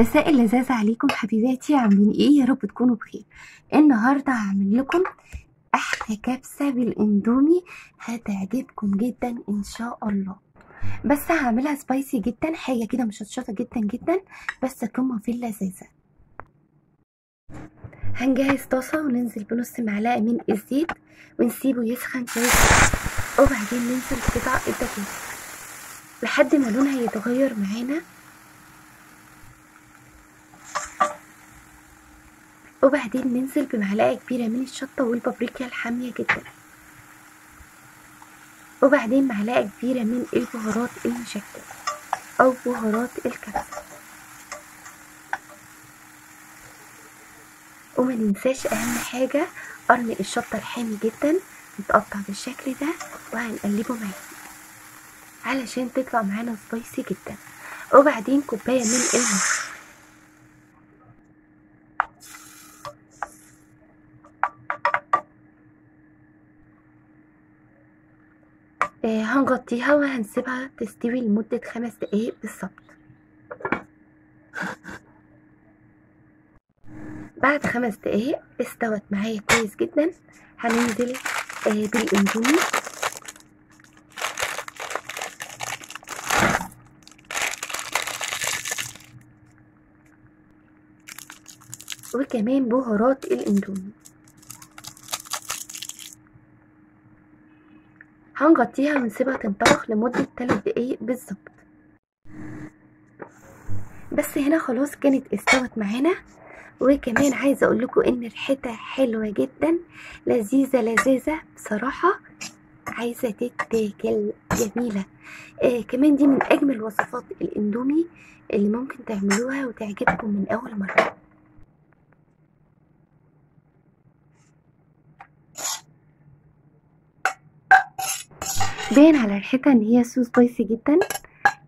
مساء اللذاذة عليكم حبيباتي عاملين إيه؟ يا رب تكونوا بخير. النهاردة هعمل لكم أحلى كبسة بالإندومي هتعجبكم جدا إن شاء الله. بس هعملها سبايسي جدا حاجة كده مشطشطة جدا جدا بس قمة في اللذاذة. هنجهز طاسة وننزل بنص معلقة من الزيت ونسيبه يسخن كويس وبعدين ننزل بقطع الدقيق لحد ما لونها يتغير معانا وبعدين ننزل بمعلقة كبيرة من الشطة والبابريكا الحامية جدا. وبعدين معلقة كبيرة من البهارات المشكلة أو بهارات الكبسة. وما ننساش أهم حاجة قرن الشطة الحامي جدا متقطع بالشكل ده وهنقلبه معانا علشان تطلع معانا سبايسي جدا. وبعدين كوباية من الماء هنغطيها وهنسيبها تستوي لمدة خمس دقايق بالظبط. بعد خمس دقايق استوت معايا كويس جدا. هننزل آه بالإندومي. وكمان بهارات الإندومي. هنغطيها ونسيبها تنطبخ لمدة 3 دقايق بالظبط. بس هنا خلاص كانت استوت معانا. وكمان عايزة أقول لكم إن ريحتها حلوة جدا. لذيذة لذيذه بصراحة. عايزة تتاكل. جميلة. آه كمان دي من أجمل وصفات الإندومي اللي ممكن تعملوها وتعجبكم من أول مرة. باين على ريحتها إن هي so spicy جدا.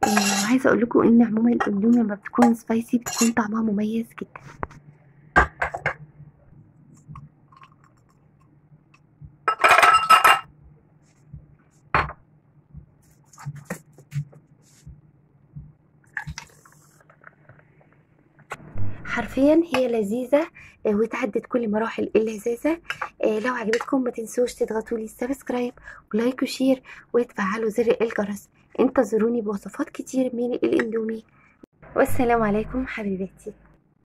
وعايزه أقول لكم إن عموما الأندومي لما بتكون spicy بتكون طعمها مميز جدا. حرفيا هي لذيذة وتعدت كل مراحل اللذاذة. لو عجبتكم ما تنسوش تضغطوا لي ال subscribe ولايك وشير وتفعلوا زر الجرس. انتظروني بوصفات كتير من الإندومي. والسلام عليكم حبيباتي.